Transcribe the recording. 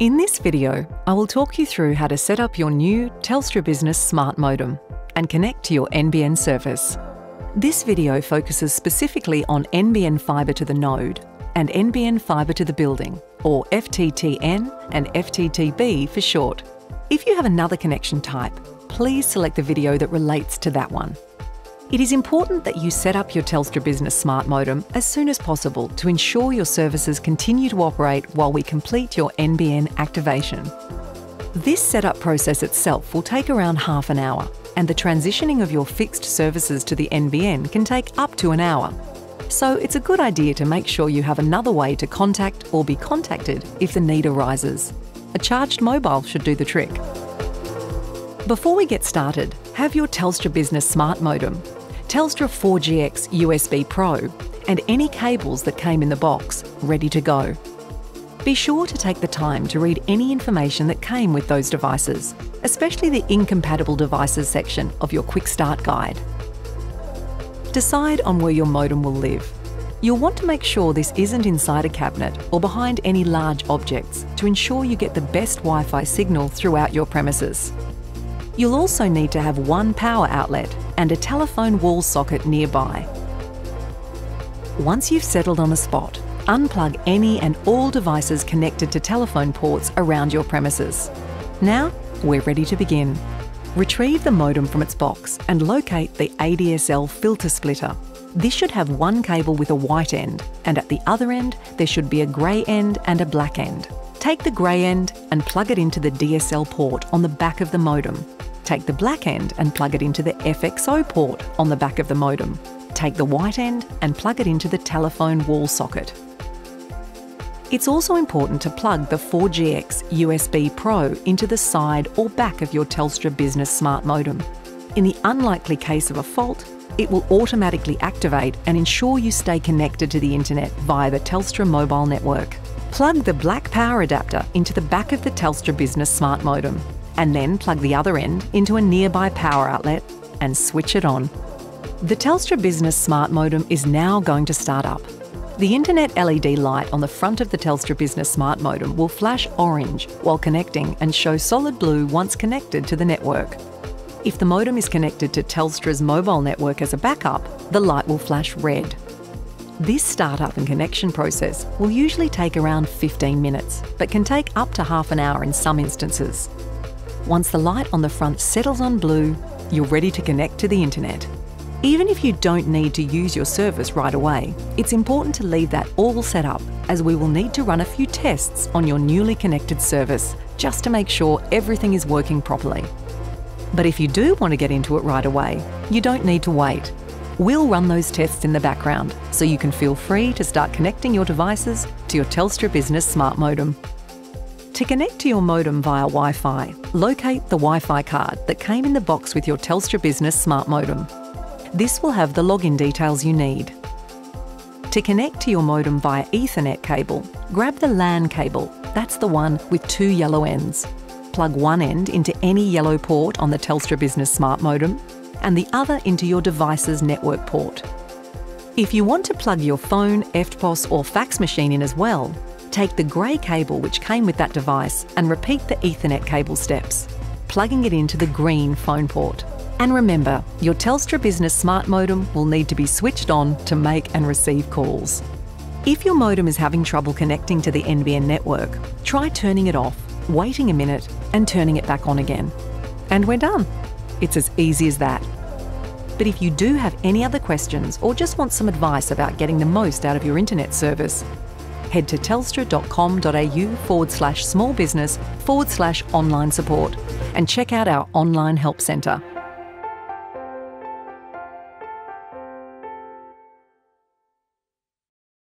In this video, I will talk you through how to set up your new Telstra Business Smart Modem and connect to your NBN service. This video focuses specifically on NBN Fibre to the Node and NBN Fibre to the Building, or FTTN and FTTB for short. If you have another connection type, please select the video that relates to that one. It is important that you set up your Telstra Business Smart Modem as soon as possible to ensure your services continue to operate while we complete your NBN activation. This setup process itself will take around half an hour, and the transitioning of your fixed services to the NBN can take up to an hour. So it's a good idea to make sure you have another way to contact or be contacted if the need arises. A charged mobile should do the trick. Before we get started, have your Telstra Business Smart Modem Telstra 4GX USB Pro, and any cables that came in the box ready to go. Be sure to take the time to read any information that came with those devices, especially the incompatible devices section of your Quick Start Guide. Decide on where your modem will live. You'll want to make sure this isn't inside a cabinet or behind any large objects to ensure you get the best Wi Fi signal throughout your premises. You'll also need to have one power outlet and a telephone wall socket nearby. Once you've settled on a spot, unplug any and all devices connected to telephone ports around your premises. Now, we're ready to begin. Retrieve the modem from its box and locate the ADSL filter splitter. This should have one cable with a white end, and at the other end, there should be a grey end and a black end. Take the grey end and plug it into the DSL port on the back of the modem Take the black end and plug it into the FXO port on the back of the modem. Take the white end and plug it into the telephone wall socket. It's also important to plug the 4GX USB Pro into the side or back of your Telstra Business Smart Modem. In the unlikely case of a fault, it will automatically activate and ensure you stay connected to the internet via the Telstra mobile network. Plug the black power adapter into the back of the Telstra Business Smart Modem and then plug the other end into a nearby power outlet and switch it on. The Telstra Business Smart Modem is now going to start up. The Internet LED light on the front of the Telstra Business Smart Modem will flash orange while connecting and show solid blue once connected to the network. If the modem is connected to Telstra's mobile network as a backup, the light will flash red. This startup and connection process will usually take around 15 minutes, but can take up to half an hour in some instances. Once the light on the front settles on blue, you're ready to connect to the internet. Even if you don't need to use your service right away, it's important to leave that all set up as we will need to run a few tests on your newly connected service just to make sure everything is working properly. But if you do want to get into it right away, you don't need to wait. We'll run those tests in the background so you can feel free to start connecting your devices to your Telstra Business Smart Modem. To connect to your modem via Wi Fi, locate the Wi Fi card that came in the box with your Telstra Business Smart Modem. This will have the login details you need. To connect to your modem via Ethernet cable, grab the LAN cable, that's the one with two yellow ends. Plug one end into any yellow port on the Telstra Business Smart Modem and the other into your device's network port. If you want to plug your phone, EFTPOS or fax machine in as well, Take the grey cable which came with that device and repeat the Ethernet cable steps, plugging it into the green phone port. And remember, your Telstra Business Smart Modem will need to be switched on to make and receive calls. If your modem is having trouble connecting to the NBN network, try turning it off, waiting a minute, and turning it back on again. And we're done. It's as easy as that. But if you do have any other questions or just want some advice about getting the most out of your internet service, head to telstra.com.au forward slash small business forward slash online support and check out our online help centre.